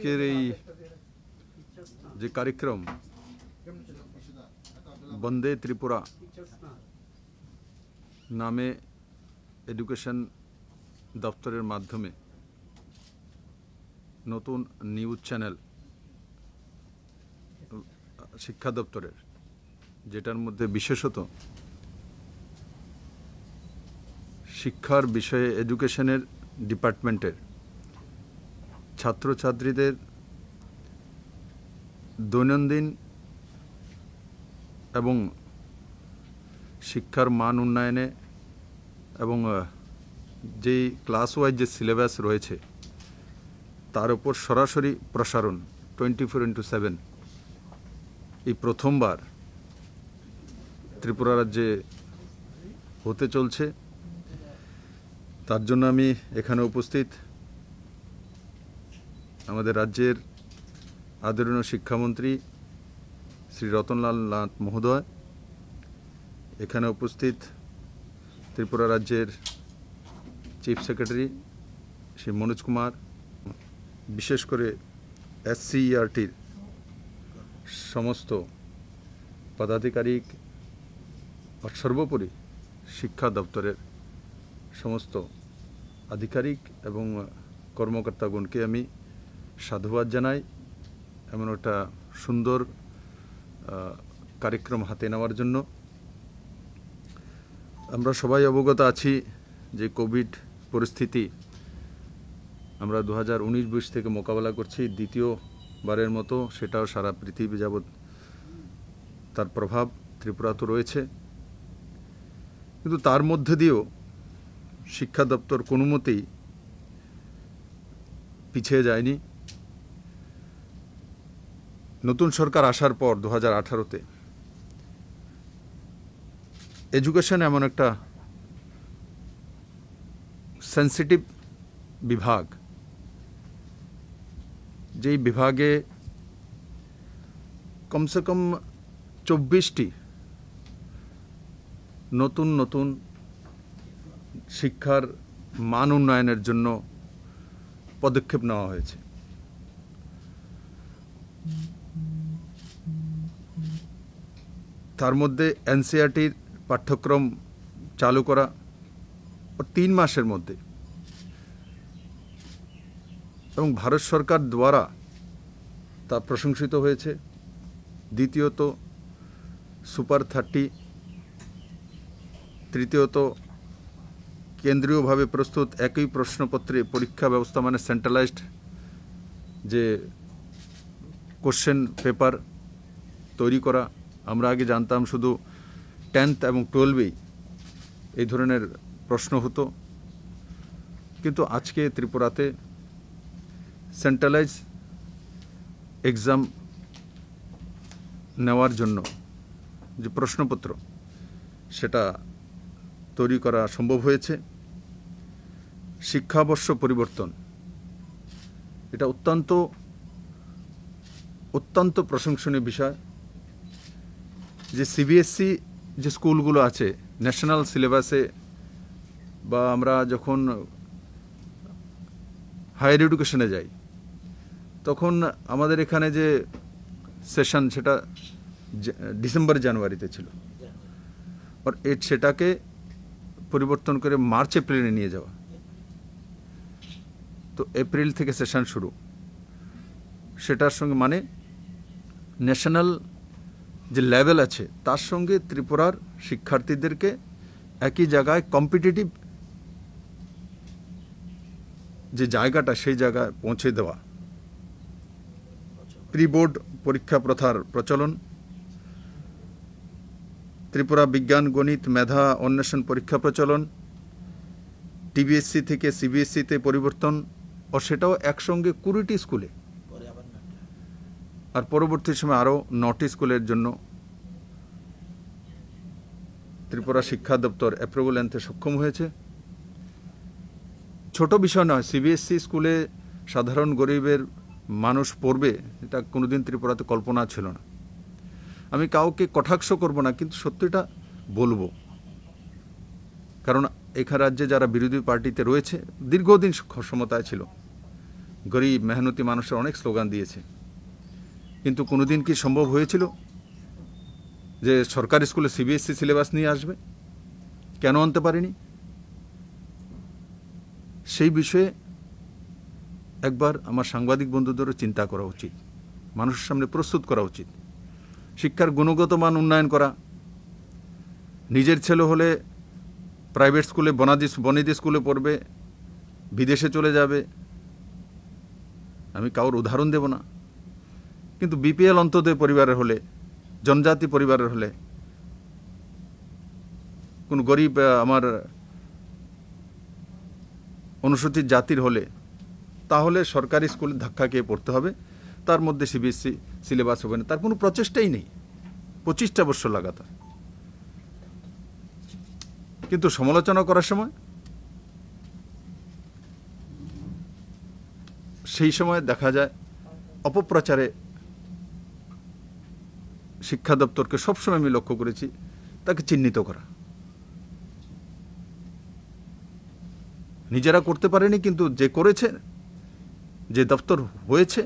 আজকের এই যে কার্যক্রম, বন্দে ত্রিপুরা নামে এডুকেশন দপ্তরের মাধ্যমে নতুন নিউজ চ্যানেল শিক্ষা দপ্তরের, যেটার মধ্যে বিশেষত শিক্ষার বিষয়ে এডুকেশনের ডিপার্টমেন্টের ছাত্রছাত্রীদের দৈনন্দিন এবং শিক্ষার মান উন্নয়নে এবং যেই ক্লাস ওয়াইজ যে সিলেবাস রয়েছে, তার উপর সরাসরি প্রসারণ টোয়েন্টি ফোর ইন্টু সেভেন এই প্রথমবার ত্রিপুরা রাজ্যে হতে চলছে। তার জন্য আমি এখানে উপস্থিত আমাদের রাজ্যের আদরণীয় শিক্ষামন্ত্রী শ্রী রতনলাল নাথ মহোদয়, এখানে উপস্থিত ত্রিপুরা রাজ্যের চিফ সেক্রেটারি শ্রী মনোজ কুমার, বিশেষ করে এসসিইআরটির সমস্ত পদাধিকারিক আর সর্বোপরি শিক্ষা দপ্তরের সমস্ত আধিকারিক এবং কর্মকর্তাগণকে আমি সাধুবাদ জানাই। এমন একটা সুন্দর কার্যক্রম হাতে নেওয়ার জন্য। আমরা সবাই অবগত আছি যে কোভিড পরিস্থিতি আমরা দু হাজার উনিশ বিশ থেকে মোকাবেলা করছি দ্বিতীয়বারের মতো সেটাও সারা পৃথিবী যাবৎ তার প্রভাব ত্রিপুরা তো রয়েছে। কিন্তু তার মধ্যে দিয়েও শিক্ষা দপ্তর কোনো মতেই পিছিয়ে যায়নি। নতুন সরকার আসার পর দু হাজার আঠারোতে এডুকেশন এমন একটা সেন্সিটিভ বিভাগ, যেই বিভাগে কমসে কম চব্বিশটি নতুন নতুন শিক্ষার মান উন্নয়নের জন্য পদক্ষেপ নেওয়া হয়েছে। তার মধ্যে এনসিআরটির পাঠ্যক্রম চালু করা তিন মাসের মধ্যে। এবং ভারত সরকার দ্বারা তা প্রশংসিত হয়েছে। দ্বিতীয়ত, সুপার থার্টি। তৃতীয়ত, কেন্দ্রীয়ভাবে প্রস্তুত একই প্রশ্নপত্রে পরীক্ষা ব্যবস্থা মানে সেন্ট্রালাইজড যে কোশ্চেন পেপার তৈরি করা। আমরা আগে জানতাম শুধু টেন্থ এবং টুয়েলভেই এই ধরনের প্রশ্ন হতো। কিন্তু আজকে ত্রিপুরাতে সেন্ট্রালাইজ এক্সাম নেওয়ার জন্য যে প্রশ্নপত্র, সেটা তৈরি করা সম্ভব হয়েছে। শিক্ষাবর্ষ পরিবর্তন, এটা অত্যন্ত অত্যন্ত প্রশংসনীয় বিষয়। যে সিবিএসসি যে স্কুলগুলো আছে ন্যাশনাল সিলেবাসে বা আমরা যখন হায়ার এডুকেশনে যাই, তখন আমাদের এখানে যে সেশন সেটা ডিসেম্বর জানুয়ারিতে ছিল। আর এ সেটাকে পরিবর্তন করে মার্চ এপ্রিলে নিয়ে যাওয়া। তো এপ্রিল থেকে সেশন শুরু। সেটার সঙ্গে মানে ন্যাশনাল যে লেভেল আছে তার সঙ্গে ত্রিপুরার শিক্ষার্থীদেরকে একই জায়গায় কম্পিটিটিভ যে জায়গাটা সেই জায়গায় পৌঁছে দেওয়া। প্রি বোর্ড পরীক্ষা প্রথার প্রচলন। ত্রিপুরা বিজ্ঞান গণিত মেধা অন্বেষণ পরীক্ষা প্রচলন। টিবিএসসি থেকে সিবিএসসিতে পরিবর্তন। ও সেটাও একসঙ্গে কুড়িটি স্কুলে। আর পরবর্তী সময় আরও নটি স্কুলের জন্য ত্রিপুরা শিক্ষা দপ্তর অ্যাপ্রুভাল আনতে সক্ষম হয়েছে। ছোট বিষয় নয় সিবিএসসি স্কুলে সাধারণ গরিবের মানুষ পড়বে, এটা কোনোদিন ত্রিপুরাতে কল্পনা ছিল না। আমি কাউকে কটাক্ষ করব না, কিন্তু সত্যিটা বলব। কারণ এখানে রাজ্যে যারা বিরোধী পার্টিতে রয়েছে, দীর্ঘদিন ক্ষমতায় ছিল। গরিব, মেহনতি মানুষের অনেক স্লোগান দিয়েছে। কিন্তু কোনোদিন কি সম্ভব হয়েছিল যে সরকারি স্কুলে সিবিএসসি সিলেবাস নিয়ে আসবে? কেন আনতে পারেনি? সেই বিষয়ে একবার আমার সাংবাদিক বন্ধুদেরও চিন্তা করা উচিত। মানুষের সামনে প্রস্তুত করা উচিত। শিক্ষার গুণগত মান উন্নয়ন করা। নিজের ছেলে হলে প্রাইভেট স্কুলে বনাদি বনিদি স্কুলে পড়বে, বিদেশে চলে যাবে। আমি কারোর উদাহরণ দেব না। কিন্তু বিপিএল অন্তদয় পরিবারের হলে, জনজাতি পরিবারের হলে, কোন গরিব আমার অনুসূচিত জাতির হলে, তাহলে সরকারি স্কুলে ধাক্কা খেয়ে পড়তে হবে। তার মধ্যে সিবিএসসি সিলেবাস হবে না। তার কোনো প্রচেষ্টাই নেই। পঁচিশটা বছর লাগাতার। কিন্তু সমালোচনা করার সময়, সেই সময় দেখা যায়, অপপ্রচারে শিক্ষা দপ্তরকে সবসময় আমি লক্ষ্য করেছি, তাকে চিহ্নিত করা। নিজেরা করতে পারেনি, কিন্তু যে করেছে, যে দপ্তর হয়েছে,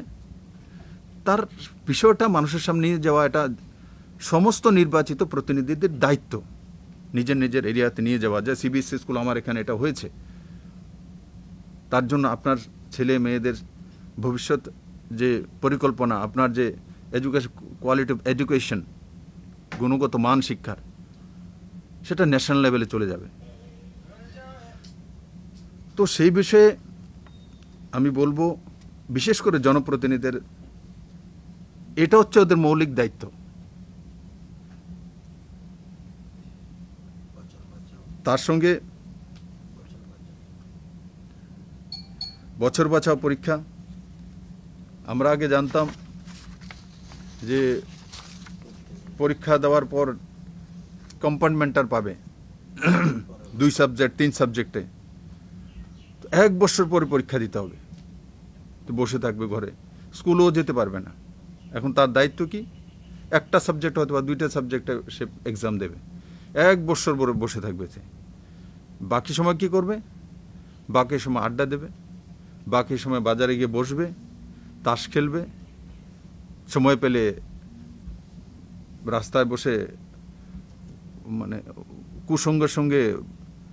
তার বিষয়টা মানুষের সামনে নিয়ে যাওয়া এটা সমস্ত নির্বাচিত প্রতিনিধিদের দায়িত্ব। নিজের নিজের এরিয়াতে নিয়ে যাওয়া, যে সিবিএসসি স্কুল আমার এখানে এটা হয়েছে। তার জন্য আপনার ছেলে মেয়েদের ভবিষ্যৎ যে পরিকল্পনা, আপনার যে এডুকেশন কোয়ালিটি অফ এডুকেশন গুণগত মান শিক্ষার, সেটা ন্যাশনাল লেভেলে চলে যাবে। তো সেই বিষয়ে আমি বলব, বিশেষ করে জনপ্রতিনিধিদের, এটা হচ্ছে ওদের মৌলিক দায়িত্ব। তার সঙ্গে বছর বাছাও পরীক্ষা। আমরা আগে জানতাম যে পরীক্ষা দেওয়ার পর কম্পার্টমেন্টার পাবে। দুই সাবজেক্ট তিন সাবজেক্টে এক বছর পরে পরীক্ষা দিতে হবে। তো বসে থাকবে ঘরে। স্কুলেও যেতে পারবে না। এখন তার দায়িত্ব কি? একটা সাবজেক্ট হয়তো বা দুইটা সাবজেক্টে সে এক্সাম দেবে। এক বছর পরে বসে থাকবে সে। বাকি সময় কি করবে? বাকি সময় আড্ডা দেবে। বাকি সময় বাজারে গিয়ে বসবে। তাস খেলবে। সময় পেলে রাস্তায় বসে মানে কুসঙ্গের সঙ্গে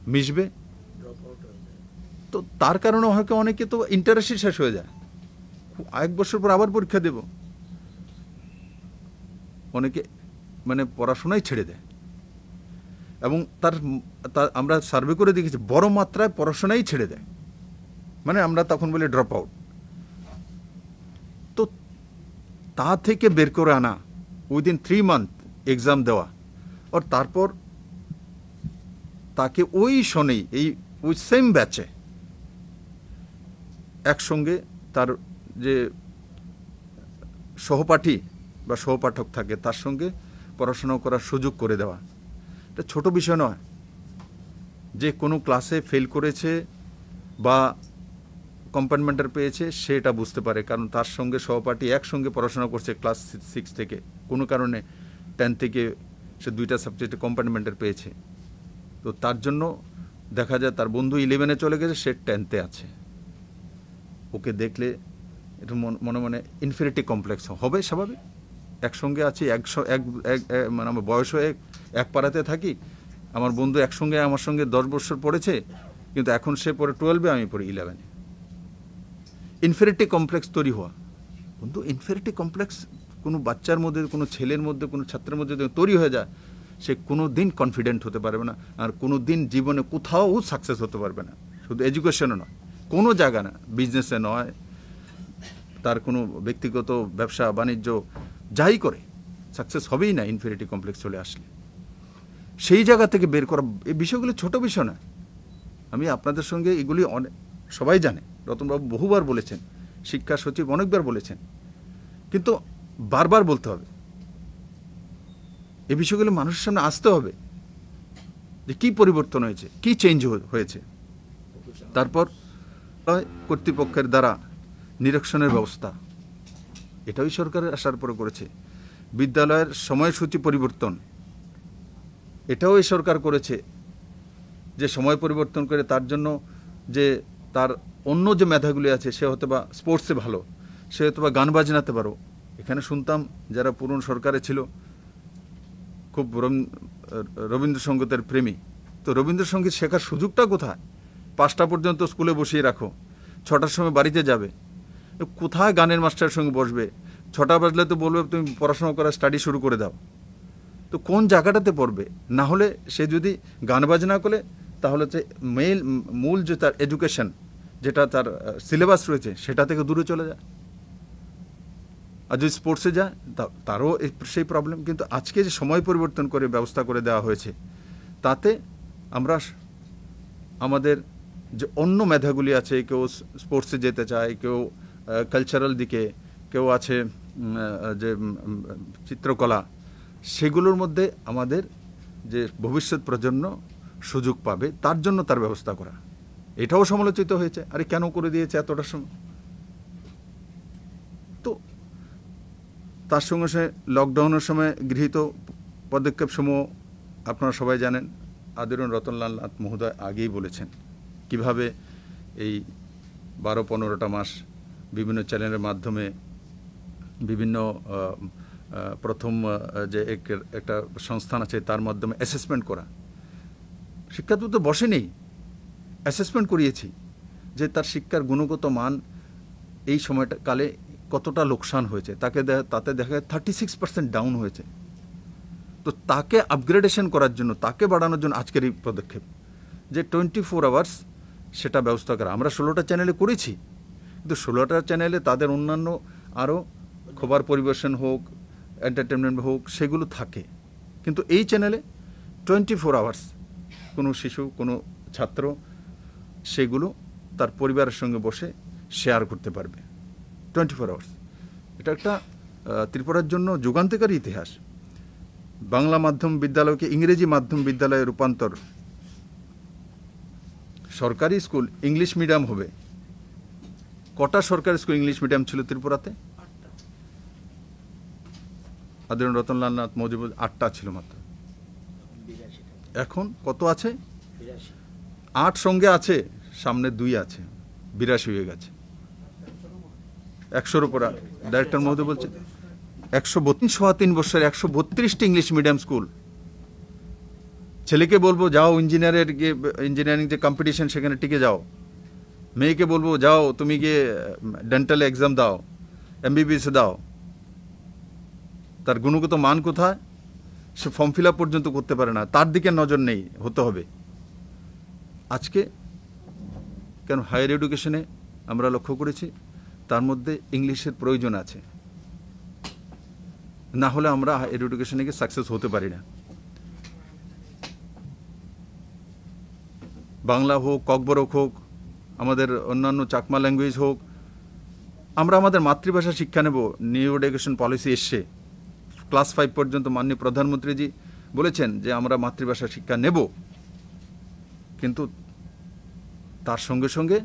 মিশবে। তো তার কারণে হয়তো অনেকে তো ইন্টারেস্টই শেষ হয়ে যায়। এক বছর পর আবার পরীক্ষা দেব। অনেকে মানে পড়াশোনাই ছেড়ে দেয়। এবং তার আমরা সার্ভে করে দেখেছি, বড় মাত্রায় পড়াশোনাই ছেড়ে দেয়। মানে আমরা তখন বলি ড্রপ আউট তো তা থেকে বের করে আনা। উইদিন থ্রি মান্থ এক্সাম দেওয়া। আর তারপর তাকে ওই শনেই, এই, ওই সেম ব্যাচে একসঙ্গে তার যে সহপাঠী বা সহপাঠক থাকে, তার সঙ্গে পড়াশোনা করার সুযোগ করে দেওয়া। এটা ছোট বিষয় নয়। যে কোনো ক্লাসে ফেল করেছে বা কম্পার্টমেন্টার পেয়েছে, সেটা বুঝতে পারে। কারণ তার সঙ্গে সহপাঠী একসঙ্গে পড়াশোনা করছে ক্লাস সিক্স থেকে। কোনো কারণে টেন থেকে সে দুইটা সাবজেক্টে কম্পার্টমেন্টার পেয়েছে। তো তার জন্য দেখা যায় তার বন্ধু ইলেভেনে চলে গেছে, সে টেনতে আছে। ওকে দেখলে একটু মন- মনে ইনফিনিটি কমপ্লেক্স হবে স্বাভাবিক। একসঙ্গে আছি, একশো, এক মানে আমার বয়সও এক এক পাড়াতে থাকি। আমার বন্ধু একসঙ্গে আমার সঙ্গে দশ বছর পড়েছে, কিন্তু এখন সে পড়ে টুয়েলভে আমি পড়ি ইলেভেনে ইনফেরিটি কমপ্লেক্স তৈরি হওয়া। কিন্তু ইনফেরিটি কমপ্লেক্স কোনো বাচ্চার মধ্যে, কোনো ছেলের মধ্যে, কোনো ছাত্রের মধ্যে যদি তৈরি হয়ে যায়, সে কোনো দিন কনফিডেন্ট হতে পারবে না, আর কোনো দিন জীবনে কোথাও সাকসেস হতে পারবে না। শুধু এডুকেশনে নয়, কোনো জায়গা না বিজনেসে নয়, তার কোনো ব্যক্তিগত ব্যবসা, বাণিজ্য, যাই করে সাকসেস হবেই না ইনফেরিটি কমপ্লেক্স চলে আসলে। সেই জায়গা থেকে বের করা, এই বিষয়গুলো ছোট বিষয় না আমি আপনাদের সঙ্গে এগুলি অনেক সবাই জানে। রতনবাবু বহুবার বলেছেন, শিক্ষা সচিব অনেকবার বলেছেন, কিন্তু বারবার বলতে হবে। এই বিষয়গুলো মানুষের সামনে আসতে হবে যে কি পরিবর্তন হয়েছে, কি চেঞ্জ হয়েছে। তারপর কর্তৃপক্ষের দ্বারা নিরীক্ষণের ব্যবস্থা। এটাই সরকারের আসার পরে করেছে। বিদ্যালয়ের সময়সূচি পরিবর্তন, এটাও এই সরকার করেছে। যে সময় পরিবর্তন করে তার জন্য যে তার অন্য যে মেধাগুলি আছে, সে হয়তো বা স্পোর্টসে ভালো, সে হয়তো বা গান বাজনাতে পারো। এখানে শুনতাম যারা পুরনো সরকারে ছিল, খুব রবীন- রবীন্দ্রসঙ্গীতের প্রেমী। তো রবীন্দ্রসঙ্গীত শেখার সুযোগটা কোথায়? পাঁচটা পর্যন্ত স্কুলে বসিয়ে রাখো, ছটার সময় বাড়িতে যাবে। কোথায় গানের মাস্টারের সঙ্গে বসবে? ছটা বাজলে তো বলবে, তুমি পড়াশোনা করা স্টাডি শুরু করে দাও। তো কোন জায়গাটাতে পড়বে? না হলে সে যদি গান বাজনা করে তাহলে যে মেল মূল যে তার এডুকেশন যেটা তার সিলেবাস রয়েছে, সেটা থেকে দূরে চলে যায়। আর যদি স্পোর্টসে যায় তারও সেই প্রবলেম কিন্তু আজকে যে সময় পরিবর্তন করে ব্যবস্থা করে দেওয়া হয়েছে, তাতে আমরা আমাদের যে অন্য মেধাগুলি আছে, কেউ স্পোর্টসে যেতে চায়, কেউ কালচারাল দিকে, কেউ আছে যে চিত্রকলা, সেগুলোর মধ্যে আমাদের যে ভবিষ্যৎ প্রজন্ম সুযোগ পাবে, তার জন্য তার ব্যবস্থা করা। এটাও সমালোচিত হয়েছে। আরে কেন করে দিয়েছে এতটা সময় তো তার সঙ্গে সঙ্গে লকডাউনের সময় গৃহীত পদক্ষেপসমূহ আপনারা সবাই জানেন। আদিরণ রতনলাল নাথ মহোদয় আগেই বলেছেন, কীভাবে এই বারো পনেরোটা মাস বিভিন্ন চ্যানেলের মাধ্যমে বিভিন্ন প্রথম যে এক- একটা সংস্থান আছে, তার মাধ্যমে অ্যাসেসমেন্ট করা। শিক্ষার্থী তো বসেনি। অ্যাসেসমেন্ট করিয়েছি যে তার শিক্ষার গুণগত মান এই সময়টা কালে কতটা লোকসান হয়েছে। তাকে তাতে দেখা যায় থার্টি সিক্স পার্সেন্ট ডাউন হয়েছে। তো তাকে আপগ্রেডেশন করার জন্য, তাকে বাড়ানোর জন্য আজকের এই পদক্ষেপ যে টোয়েন্টি ফোর আওয়ার্স সেটা ব্যবস্থা করা। আমরা ষোলোটা চ্যানেলে করেছি, কিন্তু ষোলোটা চ্যানেলে তাদের অন্যান্য আরও খবর পরিবেশন হোক এন্টারটেনমেন্ট হোক, সেগুলো থাকে। কিন্তু এই চ্যানেলে টোয়েন্টি ফোর আওয়ার্স কোনো শিশু কোনো ছাত্র সেগুলো তার পরিবারের সঙ্গে বসে শেয়ার করতে পারবে। টোয়েন্টি ফোর আওয়ার্স এটা একটা ত্রিপুরার জন্য যুগান্তকারী ইতিহাস। বাংলা মাধ্যম বিদ্যালয়কে ইংরেজি মাধ্যম বিদ্যালয়ে রূপান্তর। সরকারি স্কুল ইংলিশ মিডিয়াম হবে। কটা সরকারি স্কুল ইংলিশ মিডিয়াম ছিল ত্রিপুরাতে? আদিরণ রতনলাল নাথ মজিবুর আটটা ছিল মাত্র। এখন কত আছে? আট সঙ্গে আছে সামনে দুই আছে বিরাশি হয়ে গেছে। একশোর উপর ডাইরেক্টর মহোদয় বলছে একশো বত্রিশ। সোয়া তিন বছর একশো বত্রিশটি ইংলিশ মিডিয়াম স্কুল। ছেলেকে বলব যাও ইঞ্জিনিয়ারের গিয়ে ইঞ্জিনিয়ারিং যে কম্পিটিশন সেখানে টিকে যাও। মেয়েকে বলব যাও তুমি গিয়ে ডেন্টাল এক্সাম দাও এমবিবিএস দাও। তার গুণগত মান কোথায়? সে ফর্ম ফিল পর্যন্ত করতে পারে না। তার দিকে নজর নেই, হতে হবে। আজকে কেন হায়ার এডুকেশনে আমরা লক্ষ্য করেছি, তার মধ্যে ইংলিশের প্রয়োজন আছে। না হলে আমরা হায়ার এডুকেশনে গিয়ে সাকসেস হতে পারি না। বাংলা হোক, ককবরক হোক, আমাদের অন্যান্য চাকমা ল্যাঙ্গুয়েজ হোক, আমরা আমাদের মাতৃভাষা শিক্ষা নেব নিউ এডুকেশন পলিসি এসছে। ক্লাস ফাইভ পর্যন্ত মাননীয় প্রধানমন্ত্রীজি বলেছেন যে আমরা মাতৃভাষা শিক্ষা নেব। কিন্তু তার সঙ্গে সঙ্গে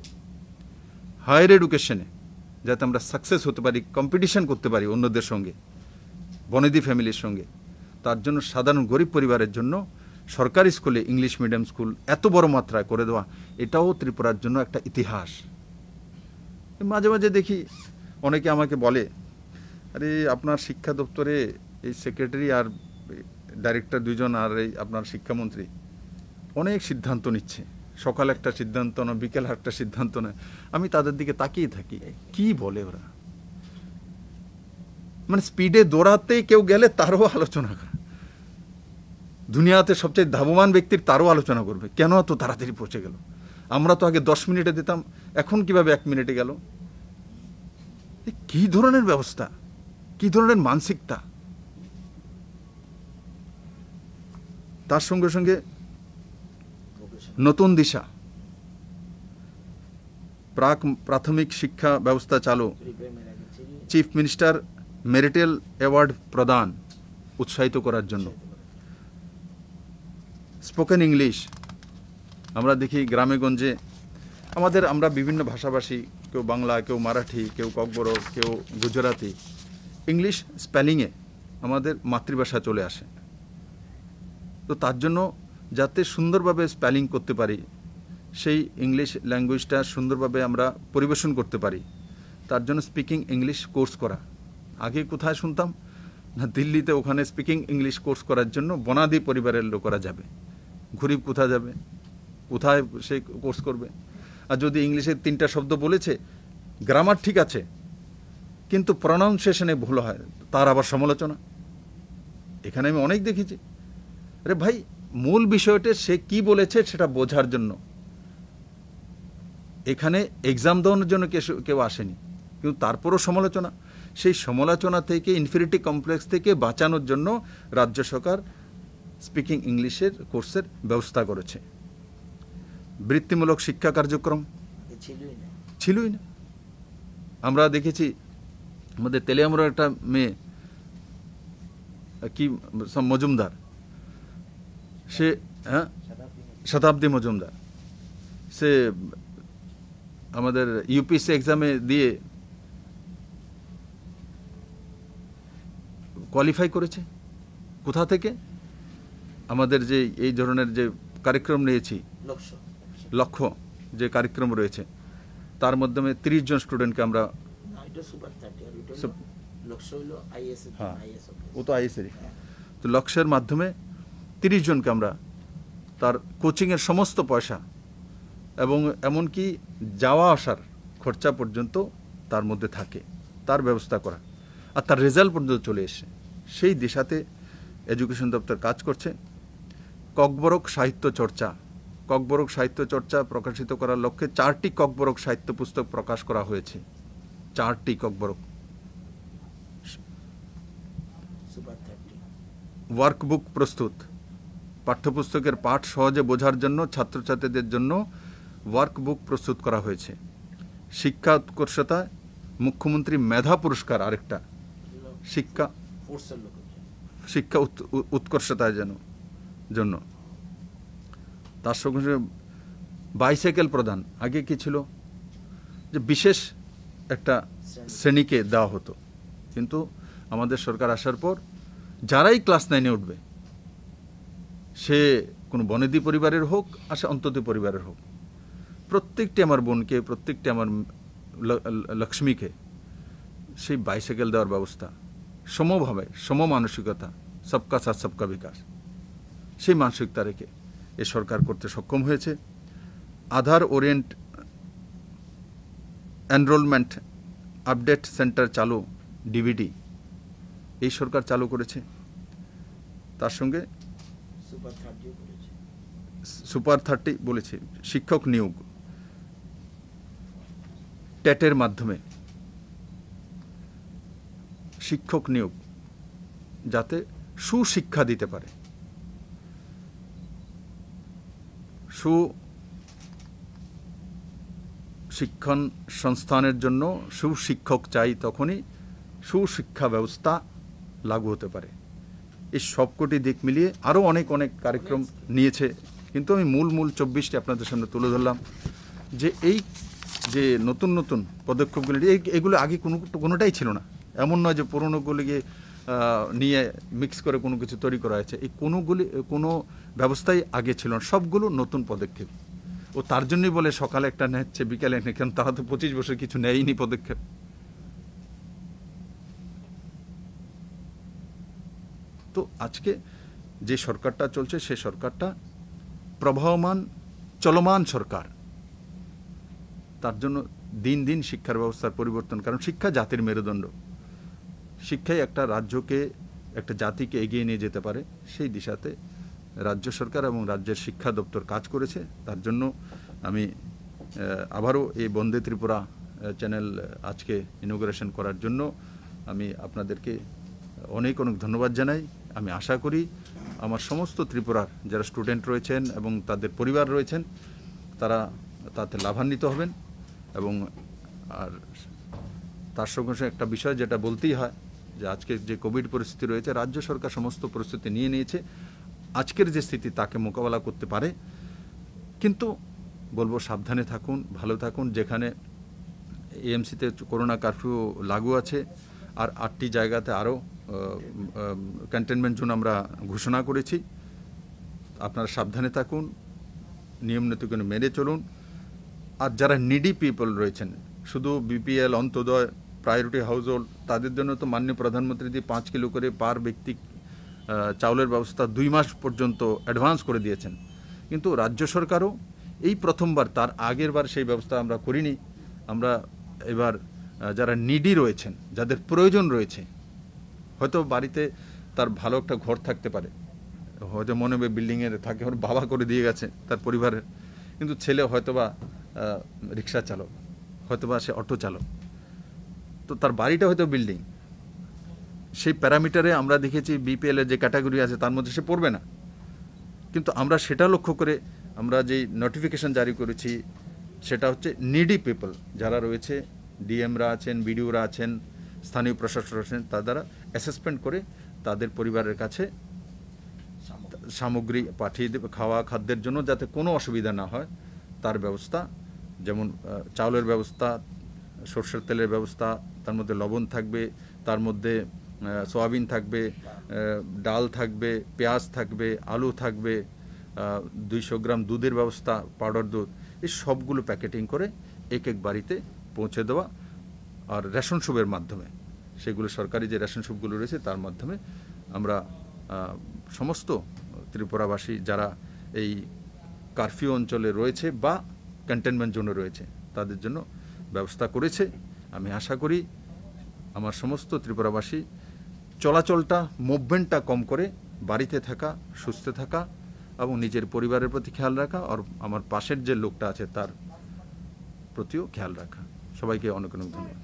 হায়ার এডুকেশনে যাতে আমরা সাকসেস হতে পারি, কম্পিটিশন করতে পারি অন্যদের সঙ্গে, বনেদি ফ্যামিলির সঙ্গে, তার জন্য সাধারণ গরিব পরিবারের জন্য সরকারি স্কুলে ইংলিশ মিডিয়াম স্কুল এত বড় মাত্রায় করে দেওয়া, এটাও ত্রিপুরার জন্য একটা ইতিহাস। মাঝে মাঝে দেখি অনেকে আমাকে বলে, আরে, আপনার শিক্ষা দপ্তরে এই সেক্রেটারি আর ডাইরেক্টর দুজন আর এই আপনার শিক্ষামন্ত্রী অনেক সিদ্ধান্ত নিচ্ছে। সকাল একটা সিদ্ধান্ত না বিকেল একটা সিদ্ধান্ত না আমি তাদের দিকে তাকিয়ে থাকি, কি বলে ওরা? মানে স্পিডে দৌড়াতেই কেউ গেলে তারও আলোচনা করে। দুনিয়াতে সবচেয়ে ধাবমান ব্যক্তির তারও আলোচনা করবে, কেন এত তাড়াতাড়ি পৌঁছে গেল? আমরা তো আগে দশ মিনিটে দিতাম, এখন কীভাবে এক মিনিটে গেল? কি ধরনের ব্যবস্থা? কি ধরনের মানসিকতা? তার সঙ্গে সঙ্গে নতুন দিশা। প্রাক প্রাথমিক শিক্ষা ব্যবস্থা চালু। চিফ মিনিস্টার মেরিটেল অ্যাওয়ার্ড প্রদান উৎসাহিত করার জন্য। স্পোকেন ইংলিশ আমরা দেখি গ্রামেগঞ্জে আমাদের আমরা বিভিন্ন ভাষাভাষী, কেউ বাংলা, কেউ মারাঠি, কেউ ককবর কেউ গুজরাটি ইংলিশ স্পেলিংয়ে আমাদের মাতৃভাষা চলে আসে। তো তার জন্য যাতে সুন্দরভাবে স্পেলিং করতে পারি, সেই ইংলিশ ল্যাঙ্গুয়েজটা সুন্দরভাবে আমরা পরিবেশন করতে পারি, তার জন্য স্পিকিং ইংলিশ কোর্স করা। আগে কোথায় শুনতাম? না, দিল্লিতে ওখানে স্পিকিং ইংলিশ কোর্স করার জন্য বনাদি পরিবারের লোকরা যাবে। ঘুরিব কোথায় যাবে? কোথায় সে কোর্স করবে? আর যদি ইংলিশের তিনটা শব্দ বলেছে গ্রামার ঠিক আছে, কিন্তু প্রনাউন্সিয়েশনে ভুল হয়, তার আবার সমালোচনা। এখানে আমি অনেক দেখেছি। আরে ভাই মূল বিষয়টা সে কি বলেছে সেটা বোঝার জন্য। এখানে এক্সাম দেওয়ানোর জন্য কেউ- কেউ আসেনি। কিন্তু তারপরও সমালোচনা। সেই সমালোচনা থেকে ইনফিনিটি কমপ্লেক্স থেকে বাঁচানোর জন্য রাজ্য সরকার স্পিকিং ইংলিশের কোর্সের ব্যবস্থা করেছে। বৃত্তিমূলক শিক্ষা কার্যক্রম। ছিলই না। আমরা দেখেছি আমাদের তেলিয়ামুড়ার একটা মেয়ে কি মজুমদার। সে হ্যাঁ? শতাব্দী মজুমদার। সে আমাদের ইউপিএসসি এক্সামে দিয়ে কোয়ালিফাই করেছে। কোথা থেকে? আমাদের যে এই ধরনের যে কার্যক্রম নিয়েছি লক্ষ্য। লক্ষ্য যে কার্যক্রম রয়েছে তার মাধ্যমে তিরিশ জন স্টুডেন্টকে আমরা হ্যাঁ ও তো তো লক্ষ্যের মাধ্যমে তিরিশ জনকে আমরা তার কোচিংয়ের সমস্ত পয়সা এবং এমনকি যাওয়া আসার খরচা পর্যন্ত তার মধ্যে থাকে তার ব্যবস্থা করা। আর তার রেজাল্ট পর্যন্ত চলে এসে সেই দিশাতে এডুকেশন দপ্তর কাজ করছে। ককবরক সাহিত্য চর্চা ককবরক সাহিত্য চর্চা প্রকাশিত করার লক্ষ্যে চারটি ককবরক সাহিত্য পুস্তক প্রকাশ করা হয়েছে। চারটি ককবরক। ওয়ার্কবুক প্রস্তুত। পাঠ্যপুস্তকের পাঠ সহজে বোঝার জন্য, ছাত্রছাত্রীদের জন্য ওয়ার্কবুক প্রস্তুত করা হয়েছে। শিক্ষা উৎকর্ষতা, মুখ্যমন্ত্রী মেধা পুরস্কার আরেকটা। শিক্ষা শিক্ষা উৎকর্ষতার যেন, জন্য। তার সঙ্গে বাইসাইকেল প্রদান। আগে কি ছিল? যে বিশেষ একটা শ্রেণীকে দেওয়া হতো। কিন্তু আমাদের সরকার আসার পর যারাই ক্লাস নাইনে উঠবে সে কোনো বনেদি পরিবারের হোক আর সে অন্ততি পরিবারের হোক। প্রত্যেকটি আমার বোনকে, প্রত্যেকটি আমার লক্ষ্মীকে সেই বাইসাইকেল দেওয়ার ব্যবস্থা, সমভাবে সম মানসিকতা সবকা সাথ, সবকা বিকাশ। সেই মানসিকতা রেখে এ সরকার করতে সক্ষম হয়েছে। Aadhaar orient enrolment update centre চালু, ডিভিডি, এই সরকার চালু করেছে। তার সঙ্গে সুপার থার্টি বলেছে, শিক্ষক নিয়োগ। টেটের মাধ্যমে শিক্ষক নিয়োগ, যাতে সুশিক্ষা দিতে পারে। সু শিক্ষণ সংস্থানের জন্য সুশিক্ষক চাই তখনই সুশিক্ষা ব্যবস্থা লাগু হতে পারে। এই সবকটি দিক মিলিয়ে আরও অনেক অনেক কার্যক্রম নিয়েছে। কিন্তু আমি মূল মূল চব্বিশটি আপনাদের সামনে তুলে ধরলাম যে এই যে নতুন নতুন পদক্ষেপগুলি এগুলো আগে কোনো, কোনোটাই ছিল না। এমন নয় যে পুরোনোগুলিকে নিয়ে মিক্স করে কোনো কিছু তৈরি করা হয়েছে। এই কোনোগুলি, কোনো ব্যবস্থাই আগে ছিল না। সবগুলো নতুন পদক্ষেপ। ও তার জন্যই বলে সকালে একটা নেচ্ছে বিকালে নেই কারণ তারা তো পঁচিশ বছর কিছু নেয়নি পদক্ষেপ। তো আজকে যে সরকারটা চলছে, সে সরকারটা প্রবাহমান, চলমান সরকার। তার জন্য দিন দিন শিক্ষার ব্যবস্থার পরিবর্তন, কারণ শিক্ষা জাতির মেরুদণ্ড। শিক্ষাই একটা রাজ্যকে, একটা জাতিকে এগিয়ে নিয়ে যেতে পারে। সেই দিশাতে রাজ্য সরকার এবং রাজ্যের শিক্ষা দপ্তর কাজ করেছে। তার জন্য আমি আবারও এই বন্দে ত্রিপুরা চ্যানেল আজকে ইনোগ্রেশন করার জন্য আমি আপনাদেরকে অনেক অনেক ধন্যবাদ জানাই। আমি আশা করি আমার সমস্ত ত্রিপুরার যারা স্টুডেন্ট রয়েছেন এবং তাদের পরিবার রয়েছেন, তারা তাতে লাভান্বিত হবেন এবং আর তার সঙ্গে সঙ্গে একটা বিষয় যেটা বলতেই হয় যে আজকে যে কোভিড পরিস্থিতি রয়েছে, রাজ্য সরকার সমস্ত পরিস্থিতি নিয়ে নিয়েছে। আজকের যে স্থিতি তাকে মোকাবেলা করতে পারে। কিন্তু বলব সাবধানে থাকুন, ভালো থাকুন। যেখানে এএমসিতে করোনা কারফিউ লাগু আছে, আর আটটি জায়গাতে আরও কন্টেনমেন্ট জোন আমরা ঘোষণা করেছি। আপনারা সাবধানে থাকুন, নিয়ম নীতিগুলো মেনে চলুন। আর যারা নিডি পিপল রয়েছেন, শুধু BPL Antyodaya priority household তাদের জন্য তো মাননীয় প্রধানমন্ত্রী দিয়ে পাঁচ কিলো করে পার ব্যক্তি চাউলের ব্যবস্থা দুই মাস পর্যন্ত অ্যাডভান্স করে দিয়েছেন। কিন্তু রাজ্য সরকারও এই প্রথমবার, তার আগের বার সেই ব্যবস্থা আমরা করিনি। আমরা এবার যারা নিডি রয়েছেন, যাদের প্রয়োজন রয়েছে হয়তো বাড়িতে তার ভালো একটা ঘর থাকতে পারে। হয়তো মনে হবে বিল্ডিংয়ে থাকে ওর বাবা করে দিয়ে গেছে তার পরিবারের। কিন্তু ছেলে হয়তোবা রিক্সা চালক, হয়তোবা সে অটো চালক। তো তার বাড়িটা হয়তো বিল্ডিং সেই প্যারামিটারে আমরা দেখেছি বিপিএল এর যে ক্যাটাগরি আছে, তার মধ্যে সে পড়বে না। কিন্তু আমরা সেটা লক্ষ্য করে আমরা যেই নোটিফিকেশন জারি করেছি, সেটা হচ্ছে নিডি পিপল যারা রয়েছে ডিএমরা আছেন বিডিওরা আছেন স্থানীয় প্রশাসক আছেন তার দ্বারা অ্যাসেসমেন্ট করে তাদের পরিবারের কাছে সামগ্রী পাঠিয়ে দেবে, খাওয়া খাদ্যের জন্য যাতে কোনো অসুবিধা না হয়। তার ব্যবস্থা, যেমন চাউলের ব্যবস্থা, সর্ষের তেলের ব্যবস্থা, তার মধ্যে লবণ থাকবে, তার মধ্যে সয়াবিন থাকবে ডাল থাকবে, পেঁয়াজ থাকবে, আলু থাকবে দুইশো গ্রাম দুধের ব্যবস্থা, পাউডার দুধ, এই সবগুলো প্যাকেটিং করে এক এক বাড়িতে পৌঁছে দেওয়া। আর রেশন শপের মাধ্যমে, সেগুলো সরকারি যে রেশন শপগুলো রয়েছে তার মাধ্যমে আমরা সমস্ত ত্রিপুরাবাসী যারা এই কারফিউ অঞ্চলে রয়েছে বা কন্টেনমেন্ট জোনে রয়েছে, তাদের জন্য ব্যবস্থা করেছে। আমি আশা করি আমার সমস্ত ত্রিপুরাবাসী চলাচলটা মুভমেন্টটা কম করে, বাড়িতে থাকা, সুস্থ থাকা এবং নিজের পরিবারের প্রতি খেয়াল রাখা আর আমার পাশের যে লোকটা আছে তার প্রতিও খেয়াল রাখা। সবাইকে অনেক অনেক ধন্যবাদ।